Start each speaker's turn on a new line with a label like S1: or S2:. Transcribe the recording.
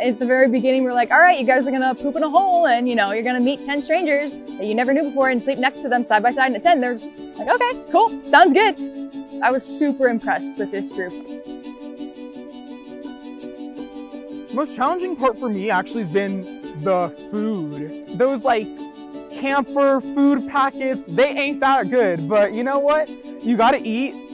S1: At the very beginning, we're like, all right, you guys are gonna poop in a hole and you know, you're gonna meet 10 strangers that you never knew before and sleep next to them side by side in a tent. They're just like, okay, cool, sounds good. I was super impressed with this group.
S2: The most challenging part for me actually has been the food. Those like camper food packets, they ain't that good, but you know what? You gotta eat